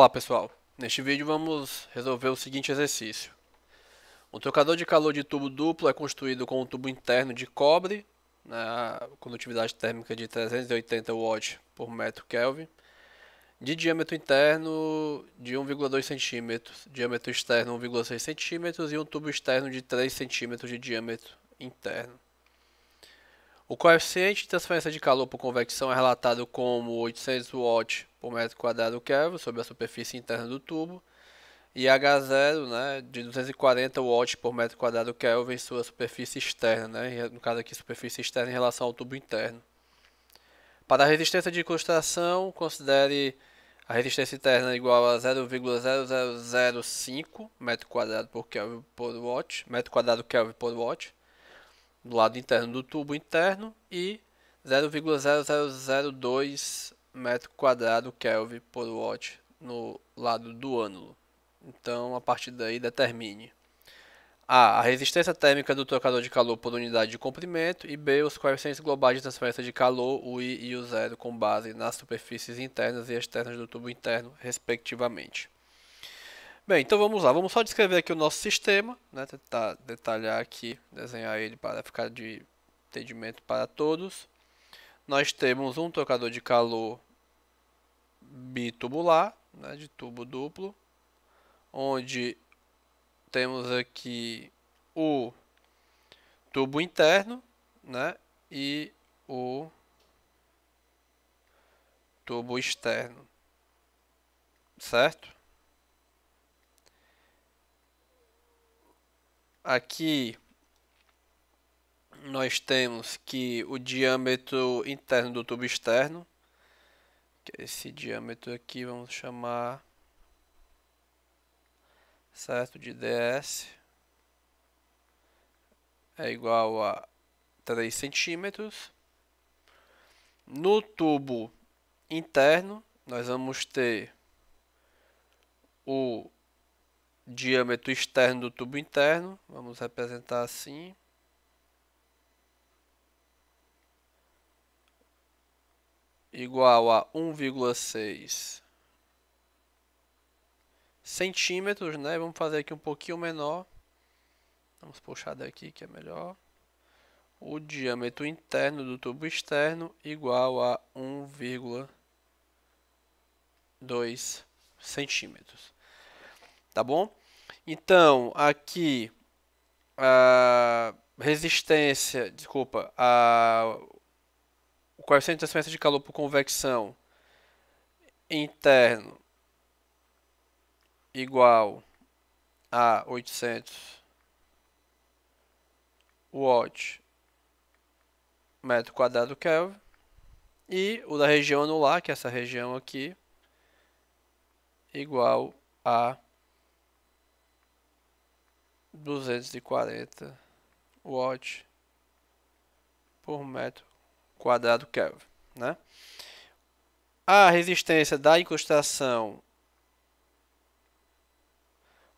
Olá pessoal, neste vídeo vamos resolver o seguinte exercício. Um trocador de calor de tubo duplo é construído com um tubo interno de cobre, né, condutividade térmica de 380 watts por metro Kelvin, de diâmetro interno de 1,2 cm, diâmetro externo 1,6 cm e um tubo externo de 3 cm de diâmetro interno. O coeficiente de transferência de calor por convecção é relatado como 800 watts por metro quadrado Kelvin sobre a superfície interna do tubo e H0 né, de 240 watts por metro quadrado Kelvin sua superfície externa, né, no caso aqui superfície externa em relação ao tubo interno. Para a resistência de incrustação, considere a resistência interna igual a 0,0005 metro quadrado por Kelvin por watt, metro quadrado Kelvin por watt do lado interno do tubo interno e 0,0002 metro quadrado Kelvin por watt no lado do ânulo. Então, a partir daí, determine A. A resistência térmica do trocador de calor por unidade de comprimento e B. Os coeficientes globais de transferência de calor, o I e o zero, com base nas superfícies internas e externas do tubo interno, respectivamente. Bem, então vamos lá. Vamos só descrever aqui o nosso sistema, né? tentar detalhar aqui, desenhar ele para ficar de entendimento para todos. Nós temos um trocador de calor bitubular, né? de tubo duplo, onde temos aqui o tubo interno né? e o tubo externo, certo? Aqui nós temos que o diâmetro interno do tubo externo, que é esse diâmetro aqui, vamos chamar certo de ds é igual a 3 centímetros. No tubo interno, nós vamos ter o diâmetro externo do tubo interno, vamos representar assim. Igual a 1,6 centímetros, né? Vamos fazer aqui um pouquinho menor. Vamos puxar daqui que é melhor. O diâmetro interno do tubo externo igual a 1,2 centímetros. Tá bom? Então, aqui a resistência, desculpa, a, coeficiente de transferência de calor por convecção interno igual a 800 watt metro quadrado Kelvin. E o da região anular, que é essa região aqui, igual a 240 watt por metro quadrado Kelvin, né? A resistência da incrustação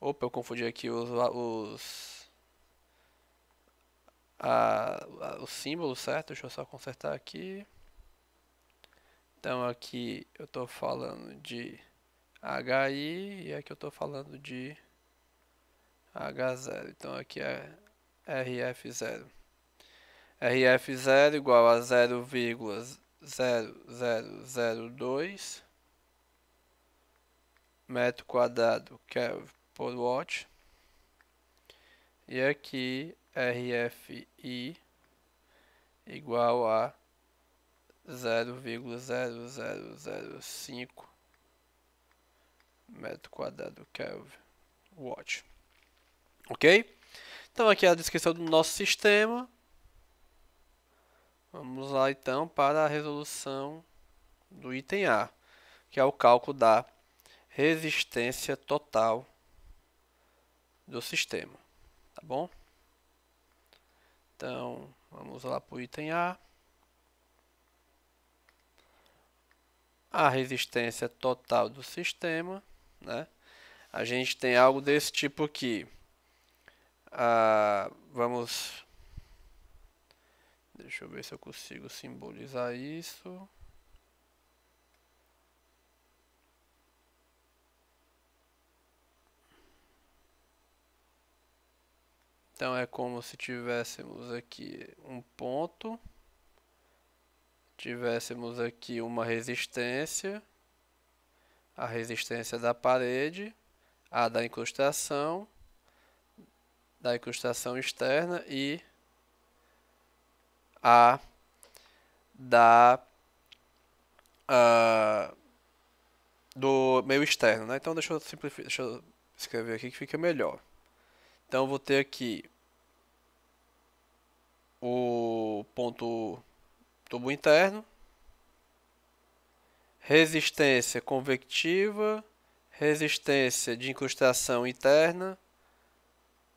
Opa, eu confundi aqui os, os a, a, o símbolo, certo? Deixa eu só consertar aqui. Então aqui eu estou falando de HI e aqui eu estou falando de H0. Então aqui é RF0. RF0 igual a 0,0002 metro quadrado Kelvin por watt. E aqui RFI igual a 0,0005 metro quadrado Kelvin watt. Ok? Então aqui é a descrição do nosso sistema. Vamos lá então para a resolução do item A, que é o cálculo da resistência total do sistema, tá bom? Então, vamos lá para o item A. A resistência total do sistema, né? A gente tem algo desse tipo aqui. Ah, vamos... Deixa eu ver se eu consigo simbolizar isso. Então é como se tivéssemos aqui um ponto, tivéssemos aqui uma resistência, a resistência da parede, a da incrustação, da incrustação externa e a da uh, do meio externo, né? Então deixa eu simplificar, deixa eu escrever aqui que fica melhor. Então vou ter aqui o ponto tubo interno, resistência convectiva, resistência de incrustação interna,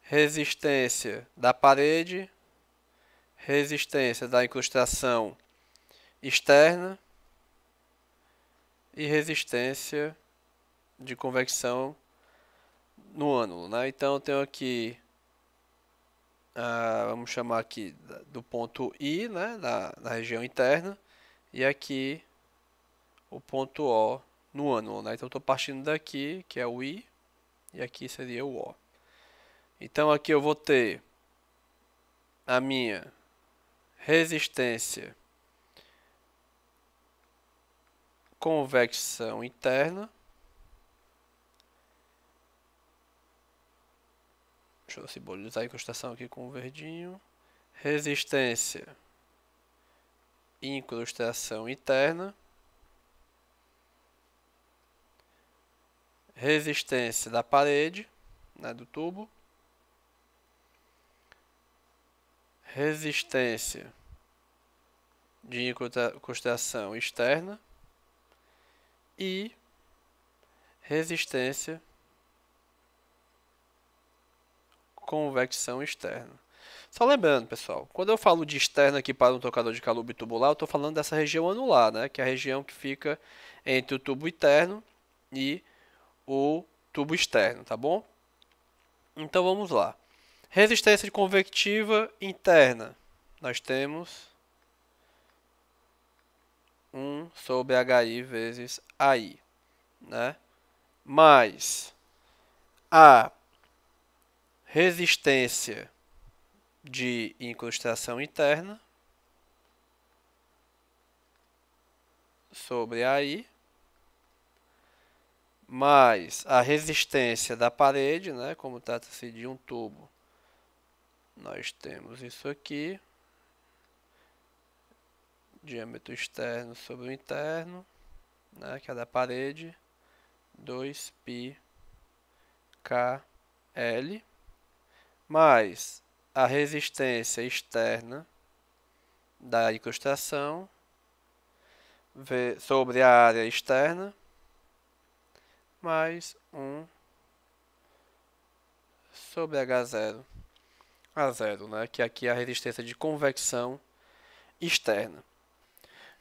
resistência da parede, resistência da incrustação externa e resistência de convecção no ângulo. Né? Então eu tenho aqui, ah, vamos chamar aqui do ponto I, né? da região interna, e aqui o ponto O no ângulo. Né? Então estou partindo daqui, que é o I, e aqui seria o O. Então aqui eu vou ter a minha resistência convecção interna. Deixa eu simbolizar a incrustação aqui com o verdinho. Resistência incrustação interna. Resistência da parede, né, do tubo. Resistência de incrustação externa e resistência convecção externa. Só lembrando, pessoal, quando eu falo de externa aqui para um tocador de calor bitubular, eu estou falando dessa região anular, né, que é a região que fica entre o tubo interno e o tubo externo, tá bom? Então vamos lá. Resistência convectiva interna. Nós temos 1 sobre HI vezes AI, né? Mais a resistência de incrustação interna sobre AI mais a resistência da parede, né, como trata-se de um tubo, nós temos isso aqui, diâmetro externo sobre o interno, né, que é da parede, 2π KL, mais a resistência externa da incrustação sobre a área externa, mais 1 sobre H0, A0, né, que aqui é a resistência de convecção externa.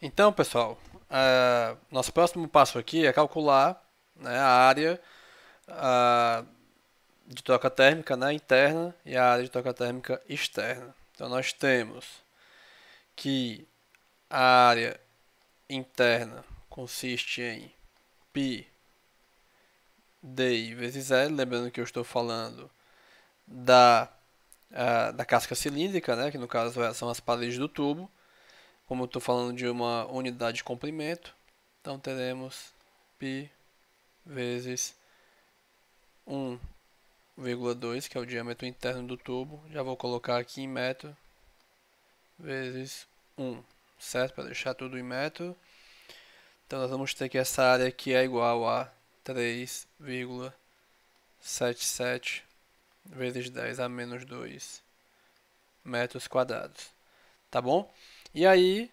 Então, pessoal, uh, nosso próximo passo aqui é calcular né, a área uh, de troca térmica né, interna e a área de troca térmica externa. Então, nós temos que a área interna consiste em π di vezes L, lembrando que eu estou falando da, da casca cilíndrica, né, que no caso são as paredes do tubo, como eu estou falando de uma unidade de comprimento, então teremos π vezes 1,2, que é o diâmetro interno do tubo. Já vou colocar aqui em metro, vezes 1, certo? Para deixar tudo em metro. Então nós vamos ter que essa área aqui é igual a 3,77 vezes 10 a menos 2 metros quadrados. Tá bom? E aí,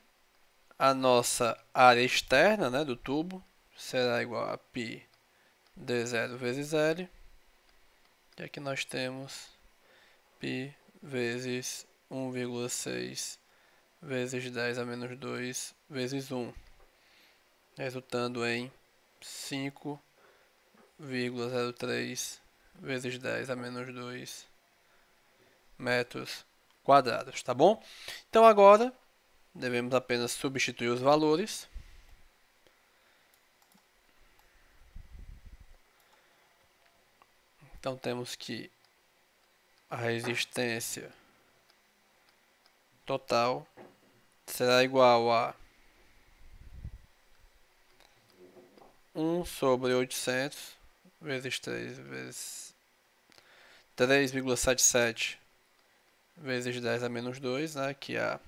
a nossa área externa né, do tubo será igual a π d0 vezes L. E aqui nós temos π vezes 1,6 vezes 10 a menos 2 vezes 1, resultando em 5,03 vezes 10 a menos 2 metros quadrados, tá bom? Então agora devemos apenas substituir os valores. Então temos que a resistência total será igual a 1 sobre 800 vezes 3 vezes 3,77 vezes 10 a menos 2, né, que é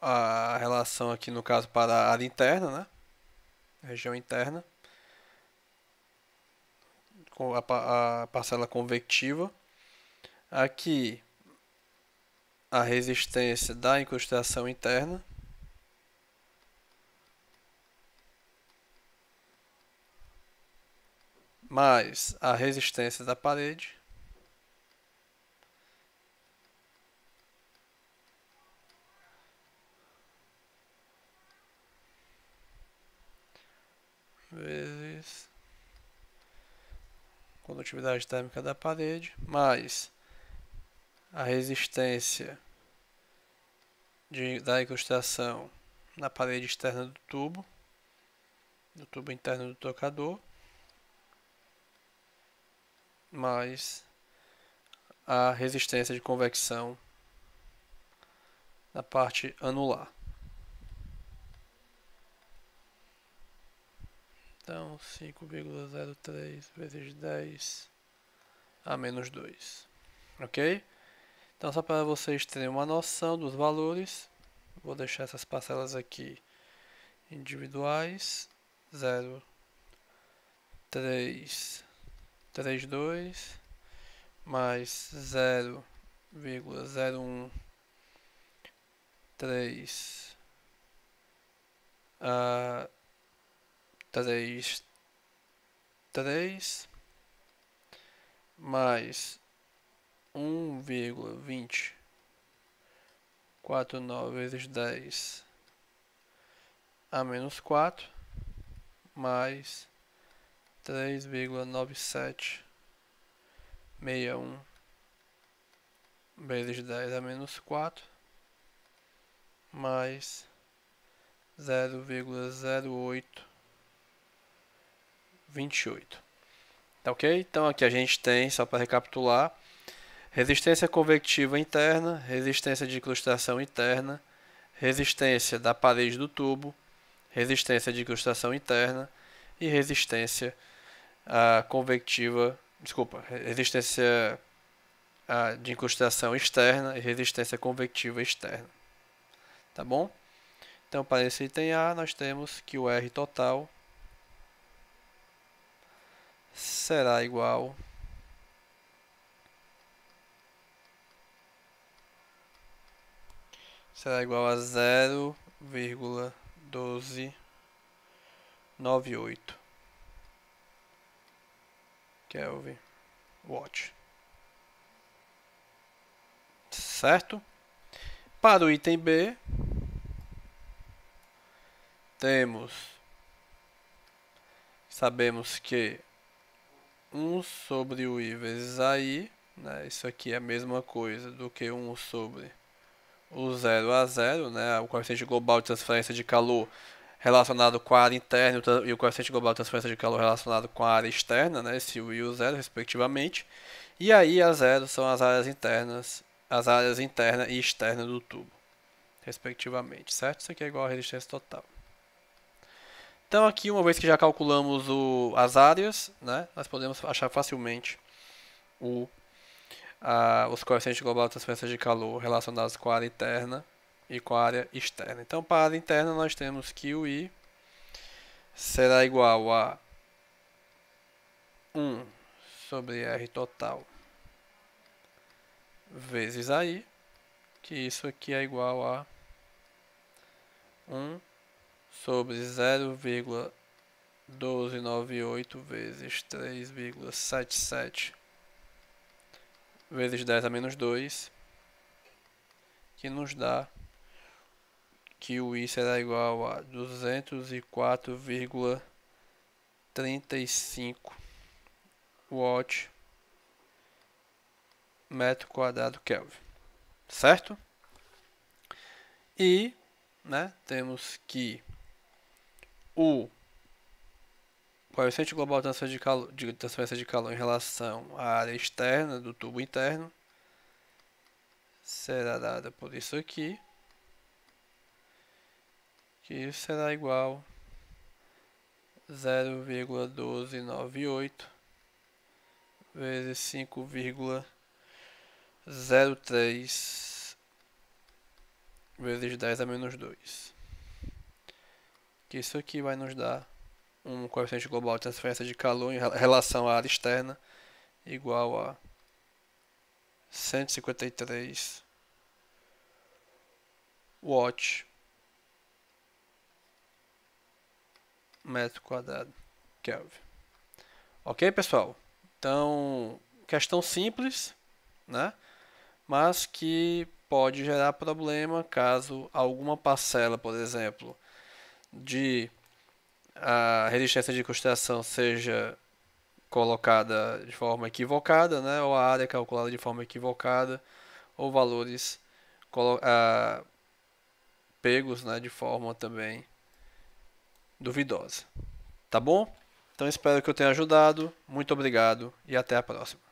a, relação aqui no caso para a área interna, né, região interna, com a, a parcela convectiva. Aqui a resistência da incrustação interna mais a resistência da parede. Vezes condutividade térmica da parede mais a resistência de, da incrustação na parede externa do tubo, do tubo interno do tocador, mais a resistência de convecção na parte anular. Então, 5,03 vezes 10 a menos 2. Ok? Então, só para vocês terem uma noção dos valores, vou deixar essas parcelas aqui individuais. 0, 3, 3, 2, mais 0,01, 3, a 3, 3, mais um vírgula vinte quatro nove vezes dez a menos quatro mais três vírgula nove sete meia um vezes dez a menos quatro mais zero vírgula zero oito vinte e oito Tá ok? Então aqui a gente tem, só para recapitular, resistência convectiva interna, resistência de incrustação interna, resistência da parede do tubo, resistência de incrustação interna e resistência uh, convectiva, desculpa, resistência uh, de incrustação externa e resistência convectiva externa. Tá bom? Então, para esse item A, nós temos que o R total será igual será igual a 0,1298 Kelvin Watt. Certo? Para o item B, temos sabemos que 1 sobre o i vezes AI, né? isso aqui é a mesma coisa do que 1 sobre o 0 a 0, né, o coeficiente global de transferência de calor relacionado com a área interna e o coeficiente global de transferência de calor relacionado com a área externa, né, esse U e o 0, respectivamente. E aí a 0 são as áreas internas, as áreas interna e externa do tubo, respectivamente, certo? Isso aqui é igual à resistência total. Então aqui, uma vez que já calculamos o, as áreas, né, nós podemos achar facilmente o a, os coeficientes globais de transferência de calor relacionados com a área interna e com a área externa. Então, para a área interna, nós temos que o I será igual a 1 sobre R total vezes AI, que isso aqui é igual a 1 sobre 0,1298 vezes 3,77 vezes 10 a menos 2, que nos dá que o I será igual a 204,35 watt metro quadrado Kelvin, certo? E, né, temos que o coeficiente global de transferência de calor, de transferência de calor em relação à área externa do tubo interno será dada por isso aqui, que será igual a 0,1298 vezes 5,03 vezes 10 a menos 2. Que isso aqui vai nos dar um coeficiente global de transferência de calor em relação à área externa igual a 153 watt metro quadrado Kelvin. Ok, pessoal? Então, questão simples, né? Mas que pode gerar problema caso alguma parcela, por exemplo, de a resistência de consideração seja colocada de forma equivocada, né, ou a área calculada de forma equivocada, ou valores uh, pegos né, de forma também duvidosa. Tá bom? Então espero que eu tenha ajudado. Muito obrigado e até a próxima.